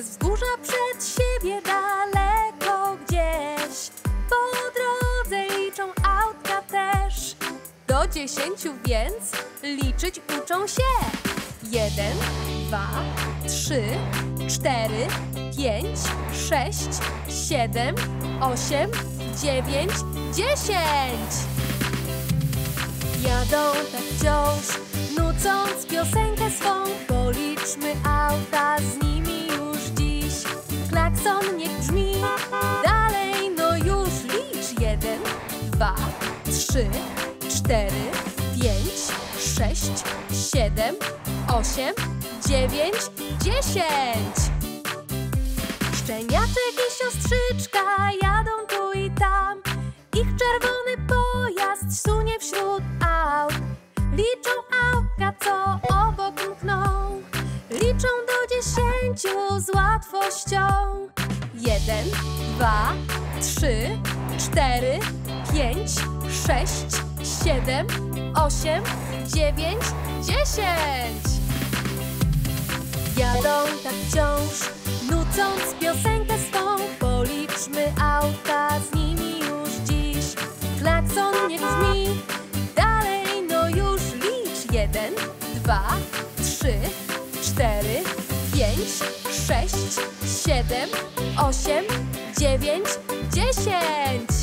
Przez wzgórza przed siebie daleko gdzieś. Po drodze liczą autka też. Do dziesięciu więc liczyć uczą się. Jeden, dwa, trzy, cztery, pięć, sześć, siedem, osiem, dziewięć, dziesięć. Jadą tak wciąż, nucąc piosenkę swą. Policzmy trzy, cztery, pięć, sześć, siedem, osiem, dziewięć, dziesięć. Szczeniaczek i siostrzyczka jadą tu i tam. Ich czerwony pojazd sunie wśród aut. Liczą autka, co obok mkną. Liczą do dziesięciu z łatwością. Jeden, dwa, trzy, cztery, pięć, sześć, siedem, osiem, dziewięć, dziesięć. Jadą tak wciąż, nucąc piosenkę swą. Policzmy auta z nimi już dziś. Klakson niech brzmi, dalej no już licz. Jeden, dwa, trzy, cztery, pięć, sześć, siedem, osiem, dziewięć, dziesięć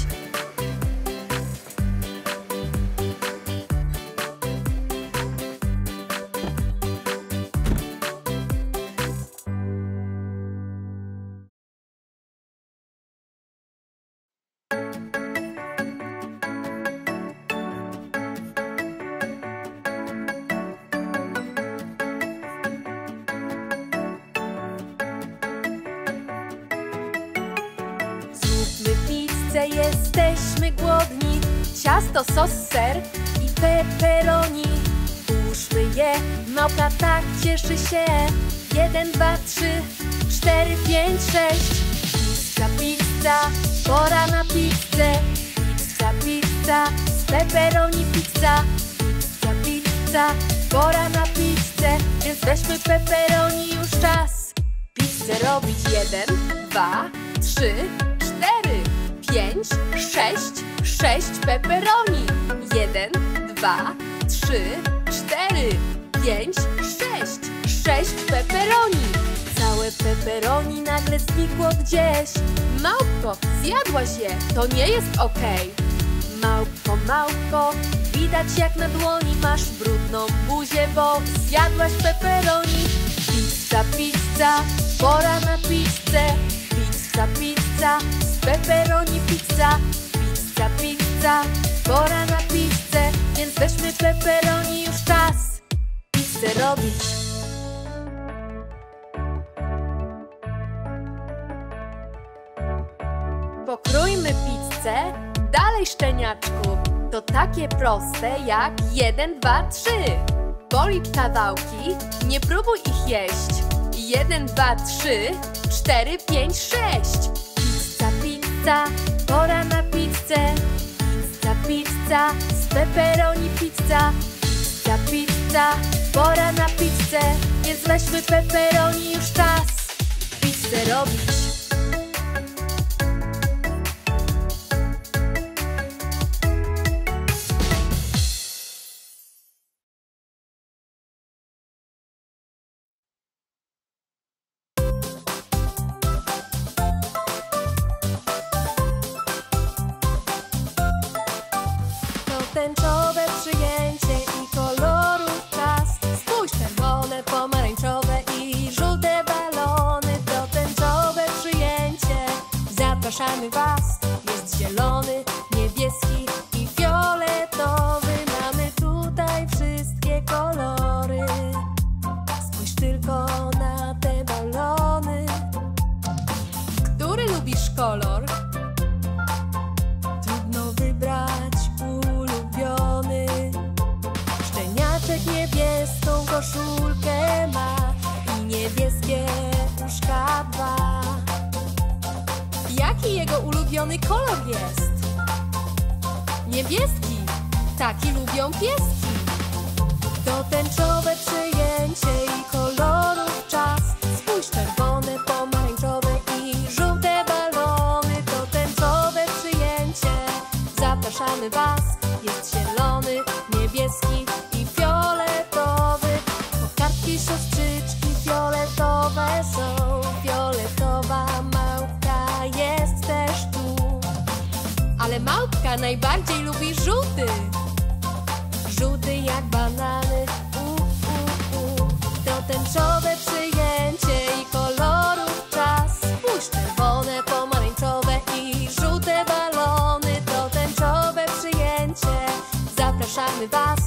jesteśmy głodni Ciasto, sos, ser i pepperoni Ułóżmy je, małpa tak cieszy się. Jeden, dwa, trzy, cztery, pięć, sześć. Pizza, pizza, pora na pizzę. Pizza, pizza, z pepperoni pizza. Pizza, pizza, pora na pizzę. Więc weźmy pepperoni, już czas. Pizzę robić jeden, dwa, trzy, cztery, pięć, sześć, sześć pepperoni. Jeden, dwa, trzy, cztery, pięć, sześć, sześć pepperoni. Całe pepperoni nagle znikło gdzieś. Małpko, zjadłaś je, to nie jest okej. Małpko, małpko, widać jak na dłoni masz brudną buzię, bo zjadłaś pepperoni. Pizza, pizza, pora na pora na pizzę, więc weźmy pepperoni już czas. Pizzę robić. Pokrójmy pizzę, dalej szczeniaczku. To takie proste jak jeden, dwa, trzy. Policz kawałki, nie próbuj ich jeść. Jeden, dwa, trzy, cztery, pięć, sześć. Pizza, pizza, pora na pizzę. Pizza, z pepperoni pizza. Pizza, pizza, pora na pizzę, więc weźmy pepperoni już czas. Pizzę robić. Zapraszamy Was Jest niebieski, taki lubią pieski. To tęczowe przyjęcie i kolorów czas. Spójrz czerwone, pomarańczowe i żółte balony. To tęczowe przyjęcie, zapraszamy was. Jest zielony, pomarańczowe przyjęcie i kolorów czas. Spójrz czerwone, pomarańczowe i żółte balony To tęczowe przyjęcie. Zapraszamy Was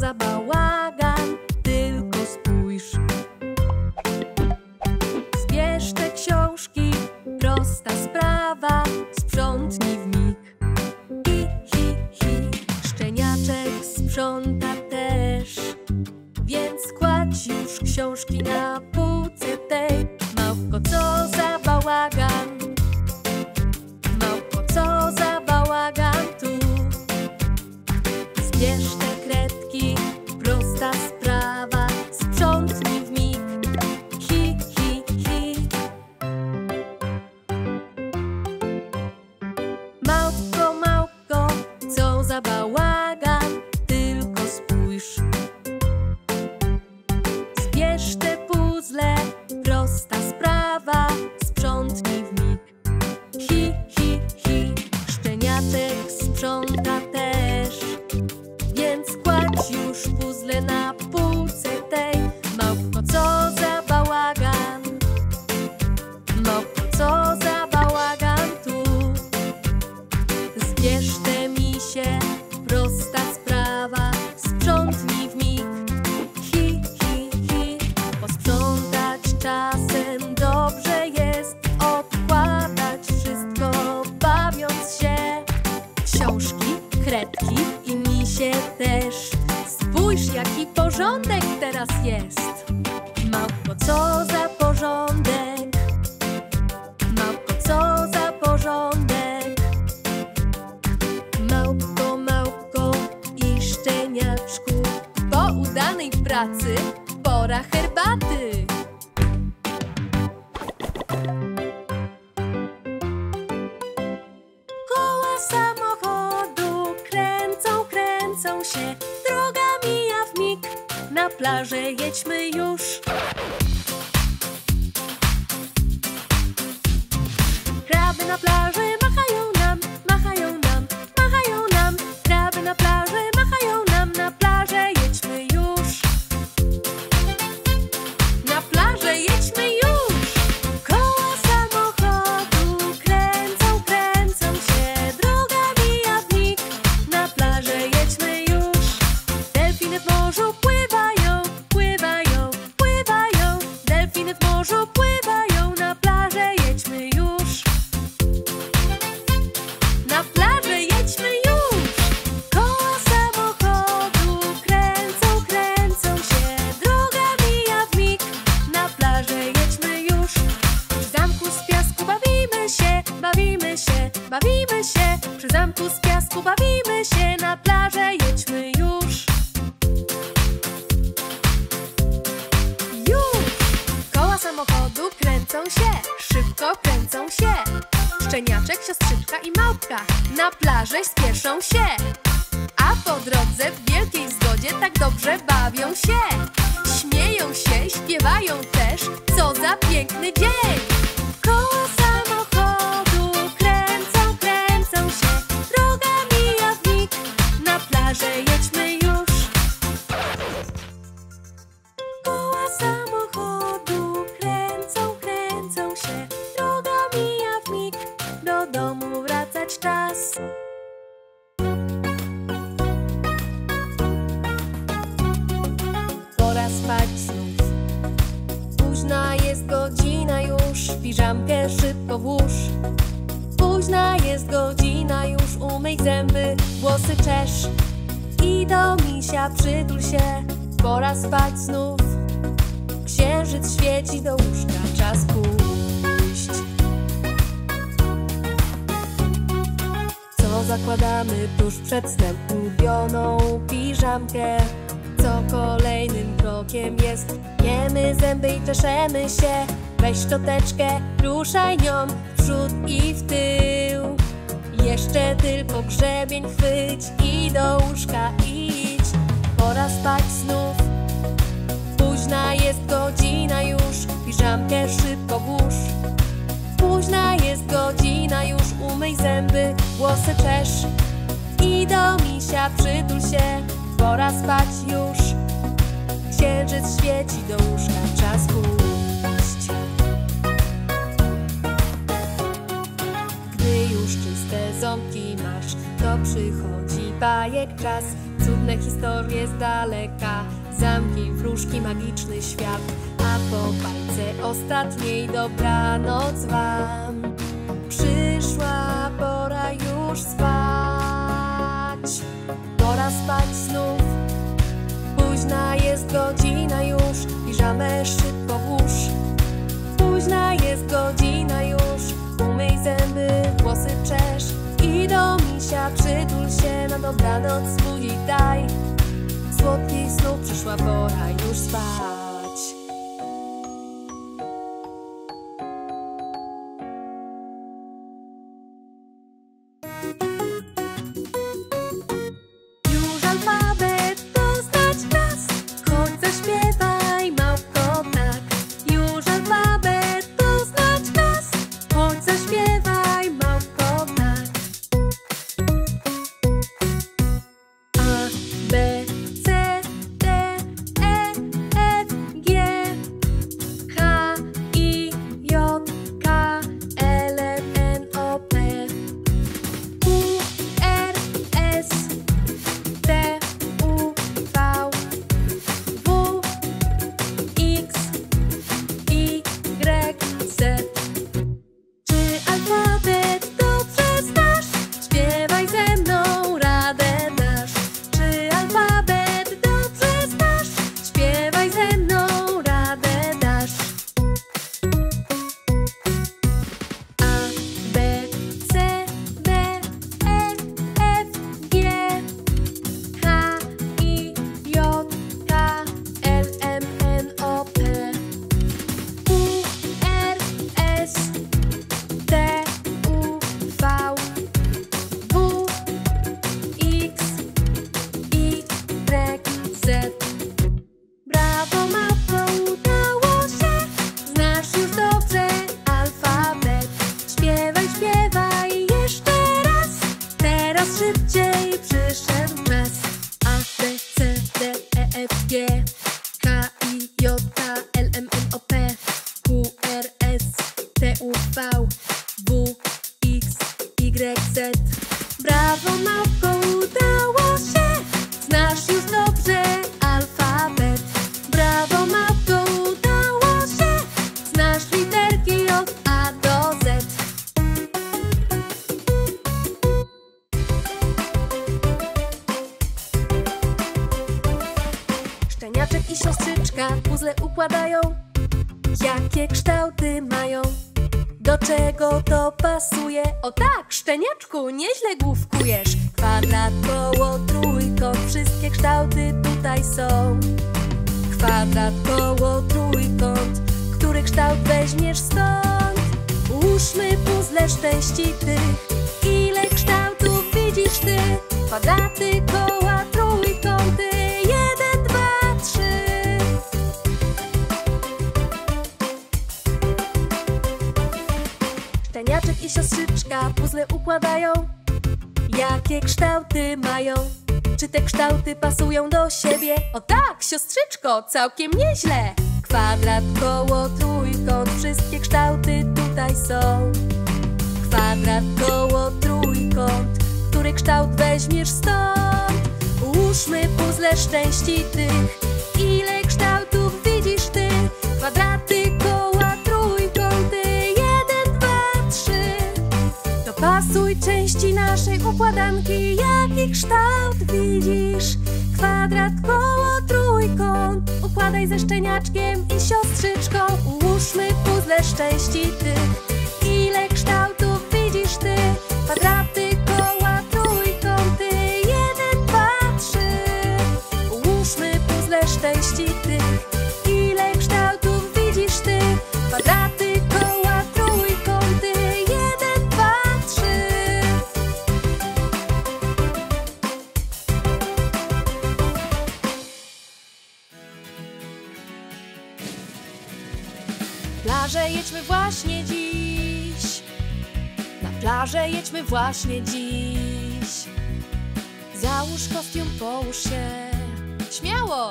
causa Bauá. się, droga mija w mig. Na plażę jedźmy już. Kraby na plaży Skrzydka i małpka na plaży spieszą się A po drodze w wielkiej zgodzie tak dobrze bawią się. Śmieją się, śpiewają też, co za piękny dzień. Koza czas. Pora spać znów. Późna jest godzina już, piżamkę szybko włóż. Późna jest godzina już, umyj zęby, włosy czesz. I do misia przytul się, pora spać znów. Księżyc świeci do łóżka, czas pół. Zakładamy tuż przed snem Ulubioną piżamkę. Co kolejnym krokiem jest Jemy zęby i czeszemy się. Weź szczoteczkę, ruszaj nią w przód i w tył. Jeszcze tylko grzebień chwyć i do łóżka idź. Pora spać znów. Późna jest godzina już. Piżamkę szybko włóż Późna jest godzina już Umyj zęby, włosy czesz I do misia przytul się Pora spać już. Księżyc świeci do łóżka Czas pójść. Gdy już czyste ząbki masz To przychodzi bajek czas. Cudne historie z daleka Zamki, wróżki, magiczny świat. A po bajce ostatniej dobranoc wam. Przyszła pora już spać. Pora spać znów. Późna jest godzina już Piżamę szybko włóż. Późna jest godzina już. Umyj zęby, włosy czesz I do misia przytul się Na dobranoc budzik daj Słodkich snów przyszła pora już spać szczeniaczku, nieźle główkujesz. Kwadrat, koło, trójkąt, wszystkie kształty tutaj są. Kwadrat, koło, trójkąt, który kształt weźmiesz stąd? Ułóżmy puzzle szczęśliwych Ile kształtów widzisz ty? Kwadraty, koła, trójkąty. Jeden, dwa, trzy. Szczeniaczek i siostrzyczka puzzle układają Jakie kształty mają? Czy te kształty pasują do siebie? O tak, siostrzyczko, całkiem nieźle Kwadrat, koło, trójkąt, wszystkie kształty tutaj są Kwadrat, koło, trójkąt, który kształt weźmiesz stąd? Ułóżmy puzzle szczęśliwych Ile kształtów widzisz ty? Kwadraty, części naszej układanki, jaki kształt widzisz? Kwadrat, koło, trójkąt Układaj ze szczeniaczkiem i siostrzyczką Ułóżmy puzzle szczęścitych Ile kształtów widzisz ty? Kwadraty, plażę jedźmy właśnie dziś. Na plażę jedźmy właśnie dziś. Załóż kostium, połóż się. Śmiało!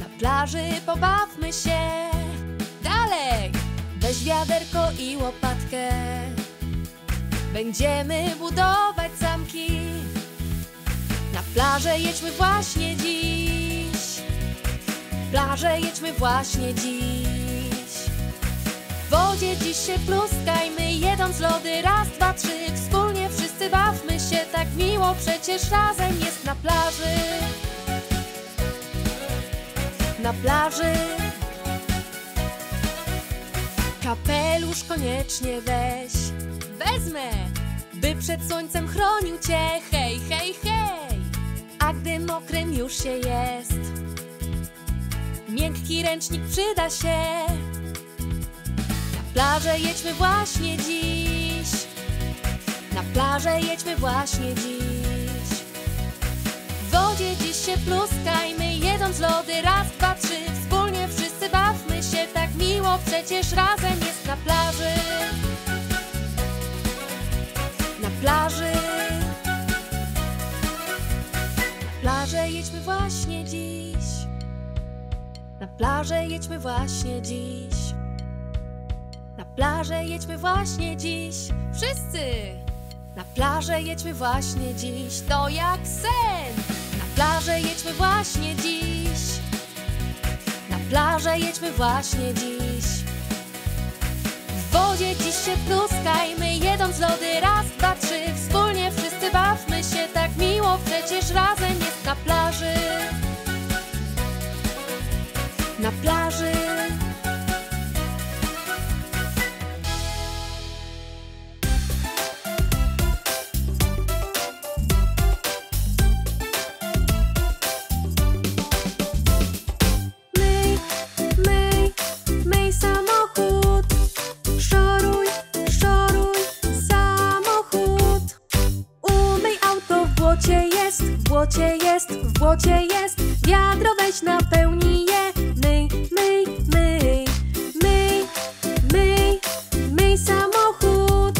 Na plaży pobawmy się. Dalej! Weź wiaderko i łopatkę. Będziemy budować zamki. Na plażę jedźmy właśnie dziś. Plażę jedźmy właśnie dziś. Dziś się pluskajmy, jedąc lody, raz, dwa, trzy. Wspólnie wszyscy bawmy się, tak miło przecież razem jest na plaży. Na plaży. Kapelusz koniecznie weź. Wezmę, by przed słońcem chronił cię. Hej, hej, hej. A gdy mokrym już się jest, miękki ręcznik przyda się. Plażę jedźmy właśnie dziś. Na plażę jedźmy właśnie dziś. W wodzie dziś się pluskajmy, jedąc lody, raz, dwa, trzy. Wspólnie wszyscy bawmy się, tak miło przecież razem jest na plaży. Na plaży. Na plażę jedźmy właśnie dziś. Na plażę jedźmy właśnie dziś. Plażę jedźmy właśnie dziś. Wszyscy! Na plażę jedźmy właśnie dziś. To jak sen! Na plażę jedźmy właśnie dziś. Na plażę jedźmy właśnie dziś. W wodzie dziś się pluskajmy, jedąc lody, raz, dwa, trzy. Wspólnie wszyscy bawmy się, tak miło przecież razem jest na plaży. Na plaży. Wiadro weź napełnij je. Myj, myj, myj, myj, myj, myj samochód.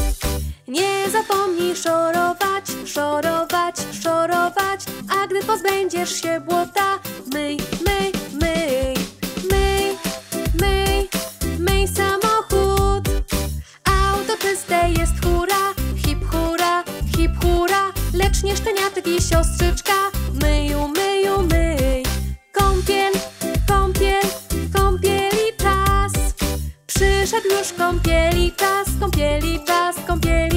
Nie zapomnij szorować, szorować, szorować. A gdy pozbędziesz się błota, Pajaritas con piel.